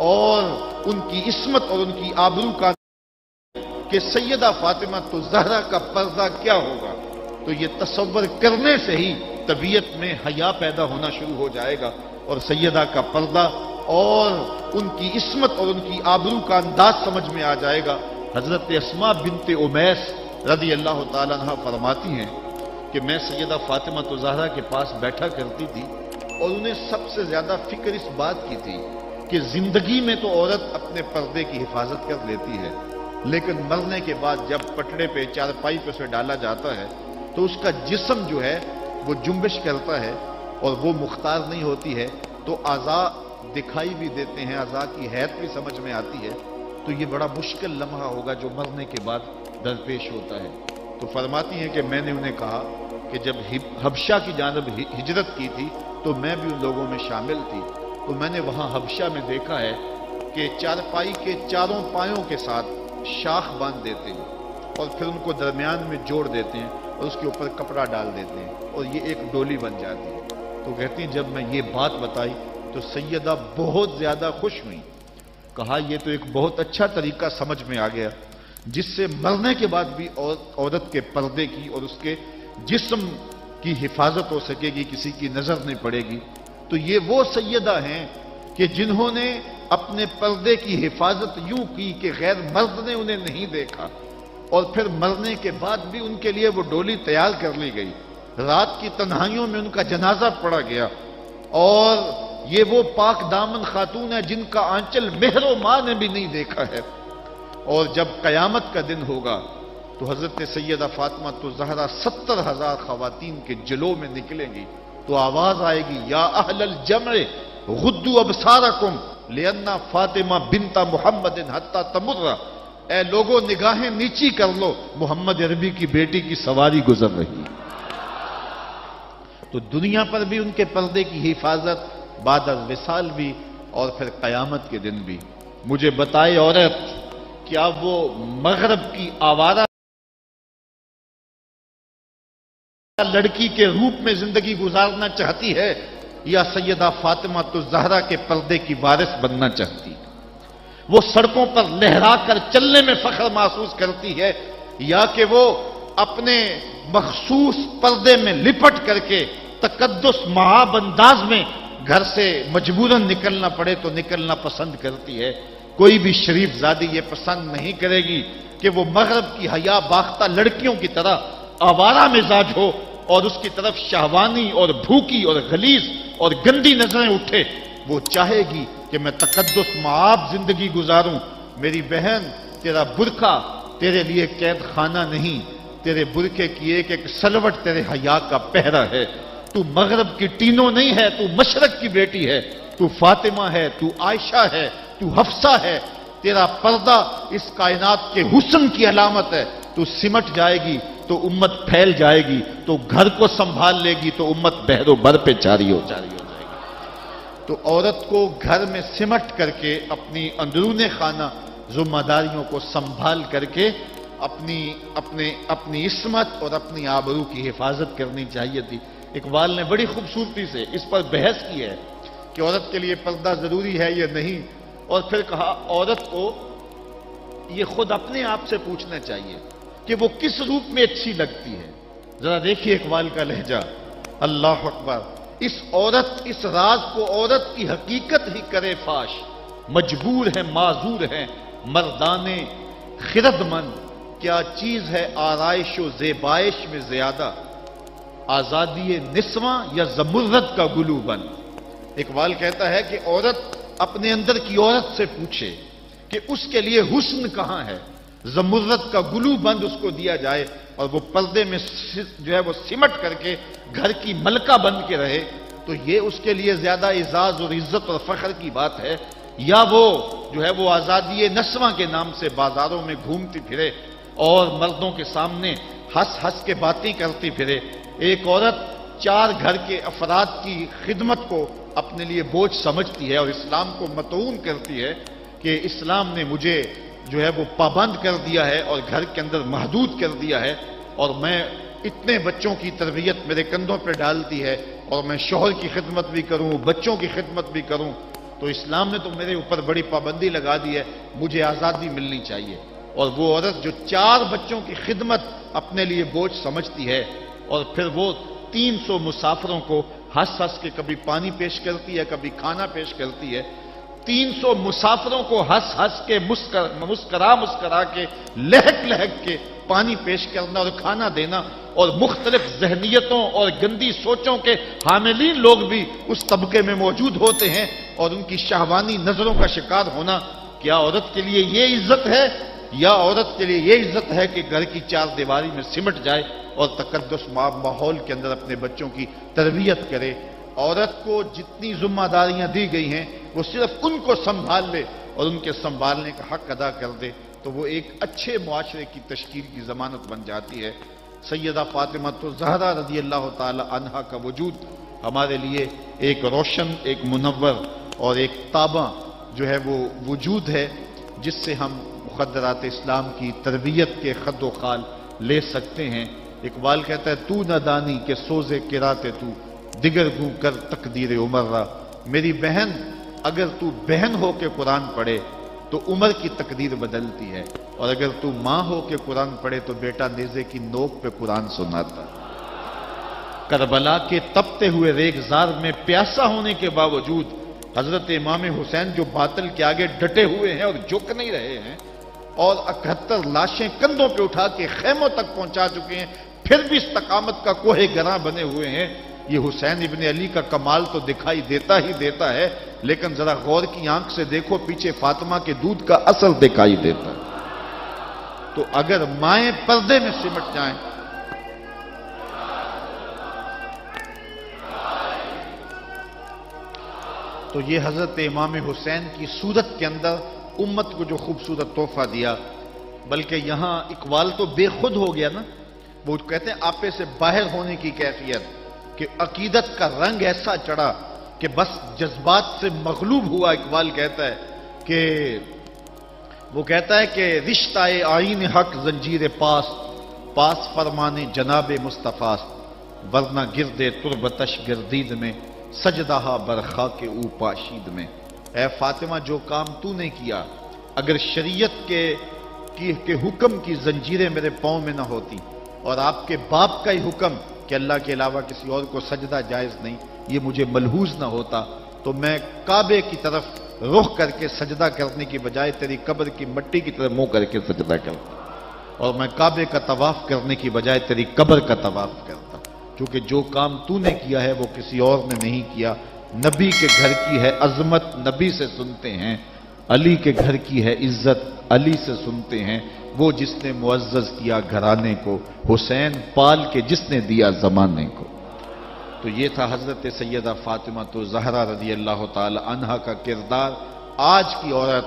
और उनकी इसमत और उनकी आबरू का कि सैयदा फातिमा तो जहरा का पर्दा क्या होगा? तो ये तस्वर करने से ही तबीयत में हया पैदा होना शुरू हो जाएगा और सैयदा का पर्दा और उनकी इसमत और उनकी आबरू का अंदाज समझ में आ जाएगा। हज़रत असमा बिनते उमैस रदी अल्लाह तला फरमाती हैं कि मैं सैदा फातिमा तो जहरा के पास बैठा करती थी और उन्हें सबसे ज़्यादा फ़िक्र इस बात की थी कि ज़िंदगी में तो औरत अपने पर्दे की हिफाजत कर लेती है, लेकिन मरने के बाद जब पटड़े पे चारपाई पे उसे डाला जाता है तो उसका जिसम जो है, वो जुम्बिश करता है और वो मुख्तार नहीं होती है तो आज़ा दिखाई भी देते हैं, आज़ा की हैत भी समझ में आती है तो ये बड़ा मुश्किल लम्हा होगा जो मरने के बाद दरपेश होता है। तो फरमाती हैं कि मैंने उन्हें कहा कि जब हबशा की जानब हिजरत की थी तो मैं भी उन लोगों में शामिल थी। तो मैंने वहाँ हबशा में देखा है कि चारपाई के चारों पायों के साथ शाख बाँध देते हैं और फिर उनको दरमियान में जोड़ देते हैं और उसके ऊपर कपड़ा डाल देते हैं और ये एक डोली बन जाती है। तो कहती हैं, जब मैं ये बात बताई तो सैयदा बहुत ज़्यादा खुश हुई। कहा यह तो एक बहुत अच्छा तरीका समझ में आ गया, जिससे मरने के बाद भी औरत के पर्दे की और उसके जिस्म की हिफाजत हो सकेगी, किसी की नज़र नहीं पड़ेगी तो ये वो सैदा हैं कि जिन्होंने अपने पर्दे की हिफाजत यूँ की कि गैर मर्द ने उन्हें नहीं देखा। और फिर मरने के बाद भी उनके लिए वो डोली तैयार कर ली गई। रात की तन्हाइयों में उनका जनाजा पड़ा गया। और ये वो पाक दामन खातून है जिनका आंचल मेहरो माँ ने भी नहीं देखा है। और जब कयामत का दिन होगा तो हज़रत सैदा फातमा तो जहरा सत्तर हज़ार खातन के जलों में निकलेंगी। तो आवाज़ आएगी, या अहल जमरे गुद्दू अब सारा कुम लियन्ना फातिमा बिनता मोहम्मद तमुर्रा। ए लोगों, निगाहें नीची कर लो, मोहम्मद अरबी की बेटी की सवारी गुजर रही तो दुनिया पर भी उनके पर्दे की हिफाजत, बादल विसाल भी, और फिर कयामत के दिन भी। मुझे बताए औरत, क्या वो मगरब की आवारा लड़की के रूप में ज़िंदगी गुजारना चाहती है? या सैयदा फातिमा तो जहरा के पर्दे की वारिस बनना चाहती है। वो सड़कों पर लहरा कर चलने में फख्र महसूस करती है, या कि वो अपने मखसूस पर्दे में लिपट करके तकदस महाबंदाज में घर से मजबूरन निकलना पड़े तो निकलना पसंद करती है। कोई भी शरीफ जादी ये पसंद नहीं करेगी कि वो मगरब की हया बाख्ता लड़कियों की तरह आवारा मिजाज हो और उसकी तरफ़ शाहवानी और भूखी और गलीज और गंदी नज़रें उठे, वो चाहेगी कि मैं तकदस माब ज़िंदगी गुजारूं। मेरी बहन, तेरा बुरखा, तेरे लिए कैद खाना नहीं, तेरे बुरखे की एक एक सलवट तेरे हया का पहरा है। तू मगरब की टीनों नहीं है, तू मशरक की बेटी है। तू फातिमा है, तू आयशा है, तू हफ्सा है। तेरा पर्दा इस कायनात के हुसन की अलामत है। तू सिमट जाएगी तो उम्मत फैल जाएगी तो घर को संभाल लेगी तो उम्मत बहरो बर पे जारी हो जारी हो जाएगी। तो औरत को घर में सिमट करके अपनी अंदरून खाना, जुम्मेदारियों को संभाल करके अपनी, अपने, अपनी इसमत और अपनी आबरू की हिफाजत करनी चाहिए थी। इकबाल ने बड़ी खूबसूरती से इस पर बहस की है कि औरत के लिए पर्दा ज़रूरी है या नहीं, और फिर कहा, औरत को यह खुद अपने आप से पूछना चाहिए। कि वो किस रूप में अच्छी लगती है। जरा देखिए इकबाल का लहजा। अल्लाह अकबर। इस औरत, इस राज को औरत की हकीकत ही करे फाश। मजबूर है, माजूर है, मर्दाने खिरदमंद क्या चीज़ है आरइश व जेबाइश में ज़्यादा? आज़ादी निस्वा या जमुर्रत का गुलू बन इकबाल कहता है कि औरत अपने अंदर की औरत से पूछे कि उसके लिए हुस्न कहाँ है? जमुर्रत का गुलू बंद उसको दिया जाए और वो पर्दे में जो है वो सिमट करके घर की मलका बन के रहे तो ये उसके लिए ज़्यादा एजाज और इज़्ज़त और फख्र की बात है। या वो जो है वो आज़ादी नस्वा के नाम से बाजारों में घूमती फिरे और मर्दों के सामने हंस हंस के बातें करती फिरे। एक औरत चार घर के अफराद की खिदमत को अपने लिए बोझ समझती है और इस्लाम को मतून करती है कि इस्लाम ने मुझे जो है वो पाबंद कर दिया है और घर के अंदर महदूद कर दिया है और मैं इतने बच्चों की तरबियत मेरे कंधों पर डालती है और मैं शोहर की खिदमत भी करूँ, बच्चों की खिदमत भी करूँ तो इस्लाम ने तो मेरे ऊपर बड़ी पाबंदी लगा दी है, मुझे आज़ादी मिलनी चाहिए। और वो औरत जो चार बच्चों की खिदमत अपने लिए बोझ समझती है और फिर वो 300 मुसाफरों को हंस हंस के कभी पानी पेश करती है, कभी खाना पेश करती है 300 मुसाफरों को हंस हंस के मुस्कर, मुस्करा मुस्करा के, लहक लहक के पानी पेश करना और खाना देना और मुख्तलिफ़ जहनीतों और गंदी सोचों के हामिलीन लोग भी उस तबके में मौजूद होते हैं और उनकी शाहवानी नज़रों का शिकार होना क्या औरत के लिए यह इज़्ज़त है? या औरत के लिए यह इज़्ज़त है कि घर की चार दीवारी में सिमट जाए और तकदस माहौल के अंदर अपने बच्चों की तरबियत करे औरत को जितनी जिम्मेदारियाँ दी गई हैं, वो सिर्फ़ उनको संभाल ले और उनके संभालने का हक अदा कर दे तो वो एक अच्छे मुआरे की तश्कील की जमानत बन जाती है। सैदा फातिमा तो जहरा रज़ी अल्लाह तहा का वजूद हमारे लिए एक रोशन, एक मुनवर और एक ताबा जो है वो वजूद है, जिससे हम मुखदरात इस्लाम की तरबियत के खद खाल ले सकते हैं। इकबाल कहता है, तू न दानी के सोजे किराते तू दिगर गू कर तकदीर उमर्रा मेरी बहन, अगर तू बहन हो के कुरान पढ़े तो उम्र की तकदीर बदलती है। और अगर तू माँ हो के कुरान पढ़े तो बेटा नेजे की नोक पे कुरान सुनाता। करबला के तपते हुए रेगजार में प्यासा होने के बावजूद, हज़रत इमाम हुसैन जो बातल के आगे डटे हुए हैं और झुक नहीं रहे हैं, और इकहत्तर लाशें कंधों पे उठा के खेमों तक पहुँचा चुके हैं, फिर भी इस तकामत का कोहे गरा बने हुए हैं ये हुसैन इबन अली का कमाल तो दिखाई देता ही देता है, लेकिन जरा गौर की आँख से देखो, पीछे फातिमा के दूध का असर दिखाई देता है। तो अगर माए पर्दे में सिमट जाएँ तो ये हज़रत इमाम हुसैन की सूरत के अंदर उम्मत को जो खूबसूरत तोहफा दिया, बल्कि यहाँ इकबाल तो बेखुद हो गया ना, वो कहते हैं आपे से बाहर होने की कैफियत। कि अकीदत का रंग ऐसा चढ़ा कि बस जज्बात से मखलूब हुआ, इकबाल कहता है कि, वो कहता है कि रिश्ता आइन हक जंजीर पास पास फरमाने जनाब मुस्तफ़ास, वरना गिरदे तुरबतश गिरदीद में, सजदहा बरखा के ऊपाशीद में। ए फातिमा, जो काम तूने किया, अगर शरीयत के, की, के हुक्म की जंजीरें मेरे पाँव में ना होती, और आपके बाप का ही हुक्म कि अल्लाह के अलावा किसी और को सजदा जायज़ नहीं, ये मुझे मलहूज ना होता तो मैं काबे की तरफ़ रुख करके सजदा करने की बजाय तेरी कब्र की मट्टी की तरफ़ मुँह करके सजदा करता। और मैं काबे का तवाफ करने की बजाय तेरी कब्र का तवाफ करता। क्योंकि जो काम तूने किया है, वो किसी और ने नहीं किया। नबी के घर की है अजमत, नबी से सुनते हैं। अली के घर की है इज़्ज़त अली से सुनते हैं। वो जिसने मुआज़ किया घराने को, हुसैन पाल के जिसने दिया जमाने को। तो ये था हज़रत सैदा फातिमा तो जहरा रज़ी अल्लाह तहा का किरदार। आज की औरत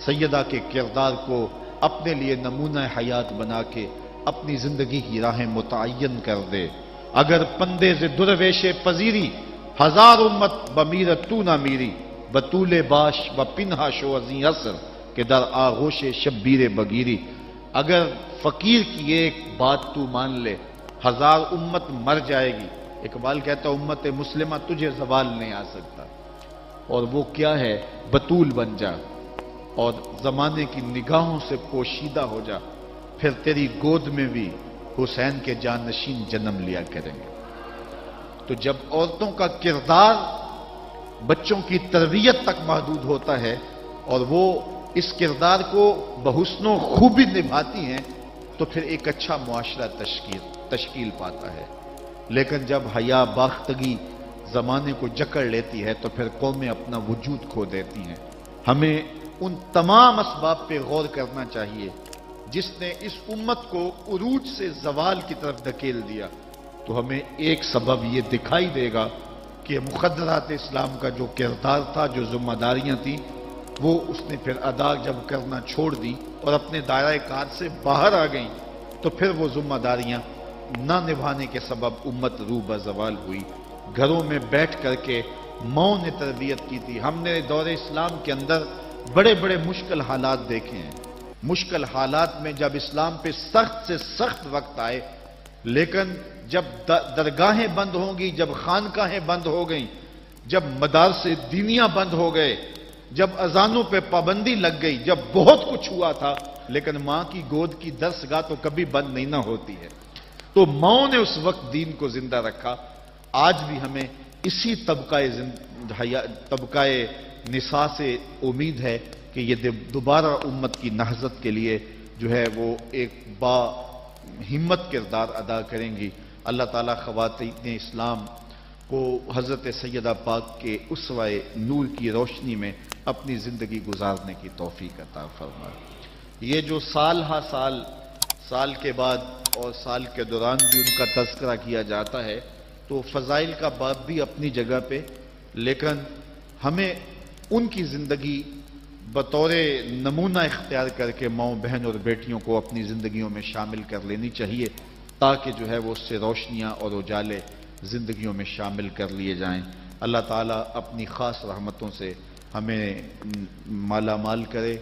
सैदा के किरदार को अपने लिए नमूना हयात बना के अपनी ज़िंदगी की राहें मुतन कर दे। अगर पंदे से दुरवेश पजीरी, हज़ार उम्मत बमीर तू ना मीरी बतूले बाश व पिन्हा शो अजी असर, के दर आगोश शब्बीर बगीरी। अगर फकीर की एक बात तू मान ले, हज़ार उम्मत मर जाएगी। इकबाल कहता, उम्मत मुस्लिमा तुझे जवाल नहीं आ सकता। और वो क्या है? बतूल बन जा और जमाने की निगाहों से पोशीदा हो जा। फिर तेरी गोद में भी हुसैन के जानशीन जन्म लिया करेंगे। तो जब औरतों का किरदार बच्चों की तरबियत तक महदूद होता है और वो इस किरदार को बहुसनों खूबी निभाती हैं तो फिर एक अच्छा मुआशरा तश्कील तश्कील पाता है। लेकिन जब हया बाख्तगी जमाने को जकड़ लेती है तो फिर कौमें अपना वजूद खो देती हैं। हमें उन तमाम इसबाब पर गौर करना चाहिए, जिसने इस उम्मत को उरूज से जवाल की तरफ़ धकेल दिया तो हमें एक सबब यह दिखाई देगा कि मुखदरात इस्लाम का जो किरदार था, जो जिम्मेदारियाँ थी, वो उसने फिर अदा जब करना छोड़ दी और अपने दायरा कार से बाहर आ गई तो फिर वो जिम्मेदारियाँ न निभाने के सबब उम्मत रू बजवाल हुई। घरों में बैठ करके मौ ने तरबियत की थी। हमने दौरे इस्लाम के अंदर बड़े बड़े मुश्किल हालात देखे हैं। मुश्किल हालात में जब इस्लाम पे सख्त से सख्त वक्त आए, लेकिन जब दरगाहें बंद होंगी जब खानकाहें बंद हो गई, जब मदार से दीनियाँ बंद हो गए, जब अजानों पे पाबंदी लग गई, जब बहुत कुछ हुआ था, लेकिन माँ की गोद की दर्शगाह तो कभी बंद नहीं ना होती है। तो माओ ने उस वक्त दीन को ज़िंदा रखा। आज भी हमें इसी तबकाए तबकाए निशा से उम्मीद है कि ये दोबारा उम्मत की नहजत के लिए जो है वो एक बा, हिम्मत किरदार अदा करेंगी। अल्लाह ताला खवातीन इस्लाम को हज़रत सैदा पाक के उस नूर की रोशनी में अपनी ज़िंदगी गुजारने की तोफ़ी अता फरमा। ये जो साल हा साल साल के बाद और साल के दौरान भी उनका तस्करा किया जाता है तो फ़जाइल का बाप भी अपनी जगह पे, लेकिन हमें उनकी ज़िंदगी बतौर नमूना इख्तियार करके माओ बहन और बेटियों को अपनी ज़िंदगियों में शामिल कर लेनी चाहिए। ताकि जो है वो उससे रोशनियाँ और उजाले ज़िंदगियों में शामिल कर लिए जाएँ। अल्लाह ताला अपनी ख़ास रहमतों से हमें मालामाल करे